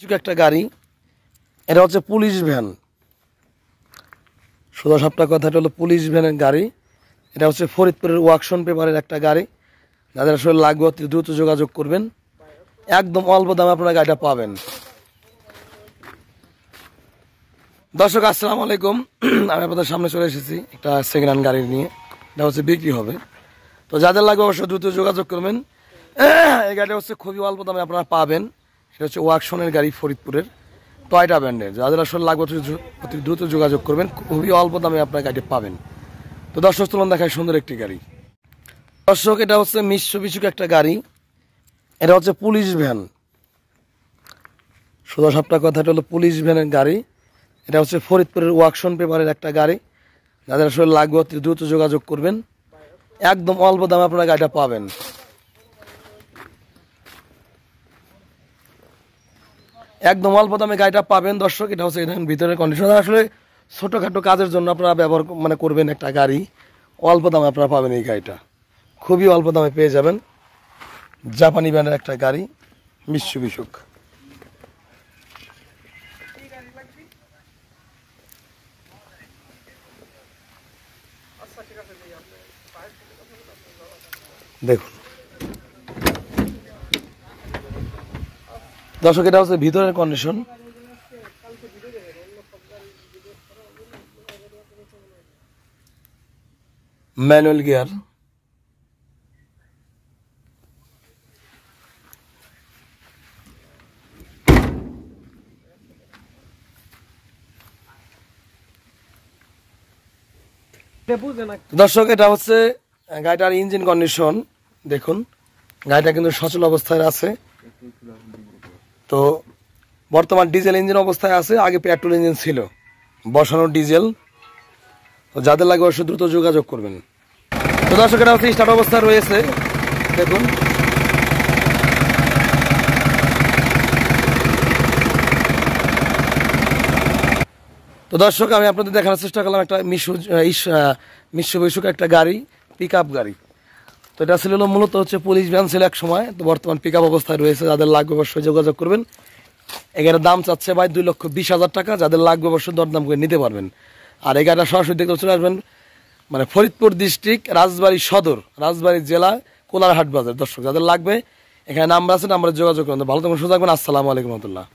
কিছু একটা গাড়ি, এটা হচ্ছে পুলিশ ভ্যান। সোজা সপ্তাহ কথাটা হলো পুলিশ ভ্যানের গাড়ি। এটা হচ্ছে ফরিদপুরের ওয়াকশন পেপারের একটা গাড়ি। যাদের আসলে লাগবে, অতি দ্রুত যোগাযোগ করবেন। একদম অল্প দামে আপনারা গাড়িটা পাবেন। দর্শক, আসসালামু আলাইকুম। আমি আপনাদের সামনে চলে এসেছি একটা সেকেন্ড হ্যান্ড গাড়ি নিয়ে। এটা হচ্ছে বিক্রি হবে। তো যাদের লাগবে, অবশ্যই দ্রুত যোগাযোগ করবেন। এই গাড়িটা হচ্ছে খুবই অল্প দামে আপনারা পাবেন। এটা হচ্ছে ওয়াকশনের গাড়ি ফরিদপুরের টয়টা ব্র্যান্ডের। যাদের আসলে লাগবে অতি দ্রুত যোগাযোগ করবেন, খুবই অল্প দামে আপনার গাড়িটি পাবেন। তো দর্শক তুলন দেখায় সুন্দর একটি গাড়ি। দর্শক, এটা হচ্ছে মিশ্র বিশুক একটা গাড়ি। এটা হচ্ছে পুলিশ ভ্যান। সোজা সপ্তাহ কথাটা হলো পুলিশ ভ্যানের গাড়ি। এটা হচ্ছে ফরিদপুরের ওয়াকশন পেপারের একটা গাড়ি। যাদের আসলে লাগবে অতি দ্রুত যোগাযোগ করবেন, একদম অল্প দামে আপনারা গাড়িটা পাবেন। একদম অল্প দামে গাড়িটা পাবেন। দর্শক, এটা হচ্ছে এখানে ভিতরের কন্ডিশন আসলে ছোটোখাটো কাজের জন্য আপনারা ব্যবহার মানে করবেন একটা গাড়ি। অল্প দামে আপনারা পাবেন এই গাড়িটা। খুবই অল্প দামে পেয়ে যাবেন। জাপানি ব্র্যান্ডের একটা গাড়ি মিশ্র বিশুক দেখুন। দর্শক, এটা হচ্ছে ভিতরের কন্ডিশন ম্যানুয়াল গিয়ার দর্শক, এটা হচ্ছে গাড়িটার ইঞ্জিন কন্ডিশন দেখুন, গাড়িটা কিন্তু সচল অবস্থায় আছে। তো বর্তমান ডিজেল ইঞ্জিন অবস্থায় আছে, আগে পেট্রোল ইঞ্জিন ছিল। বসানো ডিজেল। তো যাদের লাগবে অবশ্যই দ্রুত যোগাযোগ করবেন। তো দর্শক এটা হচ্ছে স্টার্ট অবস্থায় রয়েছে। দেখুন। তো দর্শক, আমি আপনাদের দেখানোর চেষ্টা করলাম একটা মিশু মিশ্র বৈশুক একটা গাড়ি পিক গাড়ি। তো এটা ছিল মূলত হচ্ছে পুলিশ ভ্যান ছিল এক সময়। তো বর্তমান পিক অবস্থায় রয়েছে, যাদের লাগবে অবশ্যই যোগাযোগ করবেন। এখানে দাম চাচ্ছে ভাই দুই লক্ষ বিশ হাজার টাকা, যাদের লাগবে অবশ্যই দরদাম করে নিতে পারবেন। আর এই গাড়িটা সরাসরি দেখতে চলে আসবেন মানে ফরিদপুর ডিস্ট্রিক্ট রাজবাড়ী সদর, রাজবাড়ী জেলা, কোলারহাট বাজার। দর্শক, যাদের লাগবে, এখানে নাম্বার আছে নাম্বারে যোগাযোগ করুন। ভালো থাকুন সুযোগ আসসালামু আলাইকুম রহমতুল্লাহ।